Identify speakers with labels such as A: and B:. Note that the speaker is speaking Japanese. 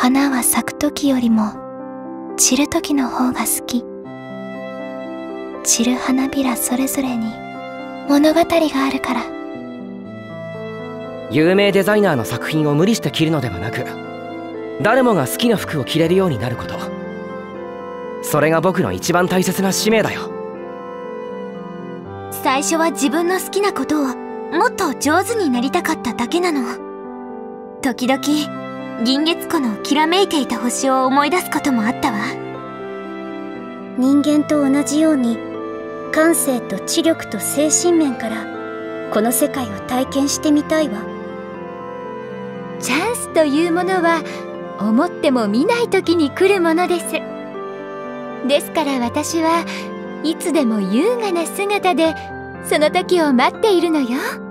A: 花は咲く時よりも散る時の方が好き。散る花びらそれぞれに物語があるから。
B: 有名デザイナーの作品を無理して着るのではなく誰もが好きな服を着れるようになること。それが僕の一番大切な使命だよ。
C: 最初は自分の好きなことをもっと上手になりたかっただけなの。時々銀月湖のきらめいていた星を思い出すこともあったわ。
D: 人間と同じように感性と知力と精神面からこの世界を体験してみたいわ。
E: チャンスというものは思っても見ない時に来るものです。ですから私はいつでも優雅な姿でその時を待っているのよ